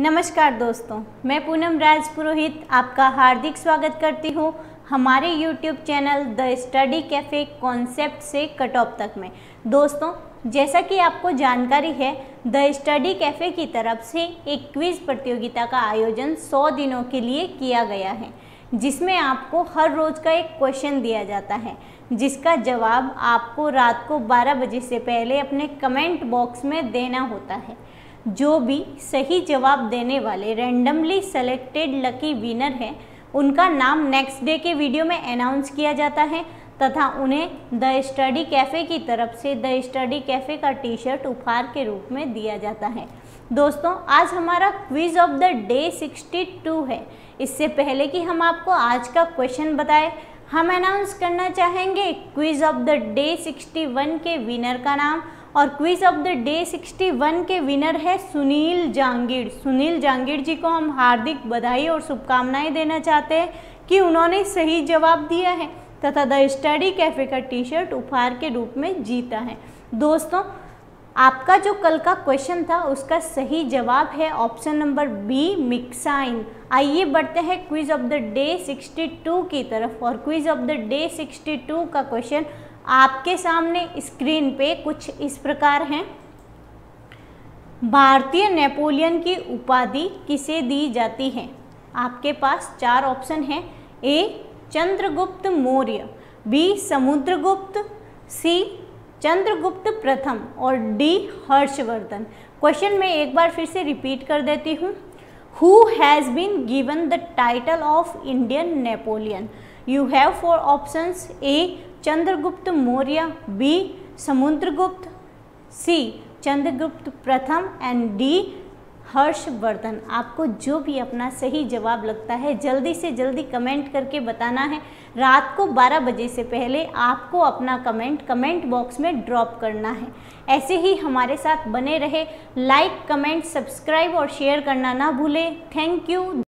नमस्कार दोस्तों, मैं पूनम राज पुरोहित आपका हार्दिक स्वागत करती हूँ हमारे YouTube channel the study cafe concept से कट ऑफ़ तक में। दोस्तों, जैसा कि आपको जानकारी है द स्टडी कैफ़े की तरफ़ से एक क्विज़ प्रतियोगिता का आयोजन 100 दिनों के लिए किया गया है, जिसमें आपको हर रोज़ का एक क्वेश्चन दिया जाता है, जिसका जवाब आपको रात को 12 बजे से पहले अपने कमेंट बॉक्स में देना होता है। जो भी सही जवाब देने वाले रैंडमली सेलेक्टेड लकी विनर हैं, उनका नाम नेक्स्ट डे के वीडियो में अनाउंस किया जाता है, तथा उन्हें द स्टडी कैफ़े की तरफ़ से द स्टडी कैफ़े का टी शर्ट उपहार के रूप में दिया जाता है। दोस्तों, आज हमारा क्विज ऑफ़ द डे 62 है। इससे पहले कि हम आपको आज का क्वेश्चन बताएँ, हम अनाउंस करना चाहेंगे क्विज ऑफ़ द डे 61 के विनर का नाम। और क्विज ऑफ़ द डे 61 के विनर है सुनील जांगीर सुनील जांगीर जी को हम हार्दिक बधाई और शुभकामनाएँ देना चाहते हैं कि उन्होंने सही जवाब दिया है तथा द स्टडी कैफ़े का टी शर्ट उपहार के रूप में जीता है। दोस्तों, आपका जो कल का क्वेश्चन था, उसका सही जवाब है ऑप्शन नंबर बी मिक्साइन आइए बढ़ते हैं क्विज ऑफ़ द डे 62 की तरफ़ और क्विज ऑफ़ द डे 62 का क्वेश्चन आपके सामने स्क्रीन पे कुछ इस प्रकार हैं। भारतीय नेपोलियन की उपाधि किसे दी जाती है? आपके पास चार ऑप्शन हैं। A, Chandragupta Maurya, B, Samudragupta, C, Chandragupta प्रथम और डी, हर्षवर्धन। क्वेश्चन में एक बार फिर से रिपीट कर देती हूँ। Who has been given the title of Indian Napoleon you have four options A Chandragupta Maurya B Samudragupta C Chandragupta प्रथम एंड डी हर्षवर्धन आपको जो भी अपना सही जवाब लगता है, जल्दी से जल्दी कमेंट करके बताना है। रात को 12 बजे से पहले आपको अपना कमेंट कमेंट बॉक्स में ड्रॉप करना है। ऐसे ही हमारे साथ बने रहे। लाइक कमेंट सब्सक्राइब और शेयर करना ना भूलें। Thank you